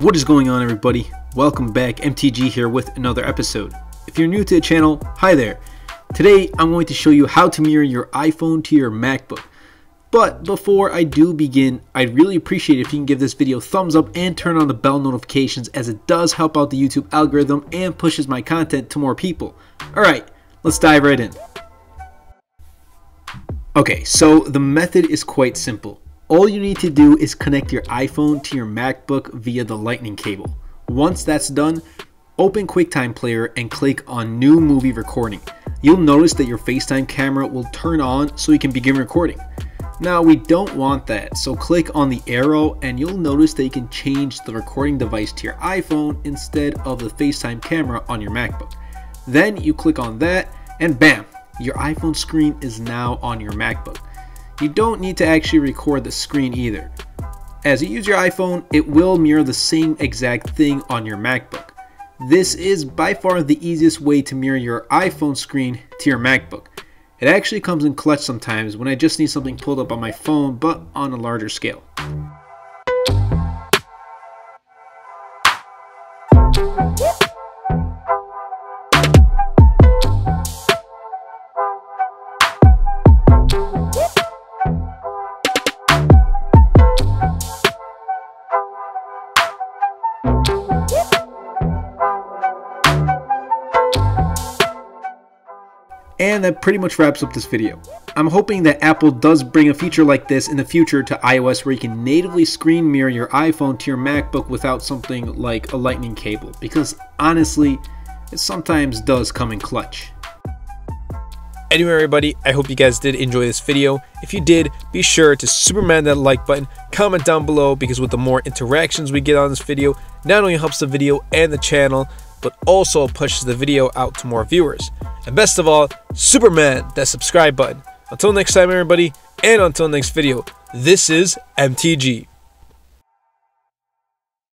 What is going on everybody? Welcome back, MTG here with another episode. If you're new to the channel, hi there. Today I'm going to show you how to mirror your iPhone to your MacBook. But before I do begin, I'd really appreciate if you can give this video a thumbs up and turn on the bell notifications as it does help out the YouTube algorithm and pushes my content to more people. Alright, let's dive right in. Okay, so the method is quite simple. All you need to do is connect your iPhone to your MacBook via the lightning cable. Once that's done, open QuickTime Player and click on New Movie Recording. You'll notice that your FaceTime camera will turn on so you can begin recording. Now we don't want that, so click on the arrow and you'll notice that you can change the recording device to your iPhone instead of the FaceTime camera on your MacBook. Then you click on that and bam, your iPhone screen is now on your MacBook you don't need to actually record the screen either. As you use your iPhone, it will mirror the same exact thing on your MacBook. This is by far the easiest way to mirror your iPhone screen to your MacBook. It actually comes in clutch sometimes when I just need something pulled up on my phone but on a larger scale. And that pretty much wraps up this video. I'm hoping that Apple does bring a feature like this in the future to iOS where you can natively screen mirror your iPhone to your MacBook without something like a lightning cable because honestly, it sometimes does come in clutch. Anyway everybody, I hope you guys did enjoy this video. If you did, be sure to superman that like button, comment down below because with the more interactions we get on this video, not only helps the video and the channel, but also pushes the video out to more viewers. And best of all, Superman that subscribe button. Until next time everybody, and until next video, this is MTG.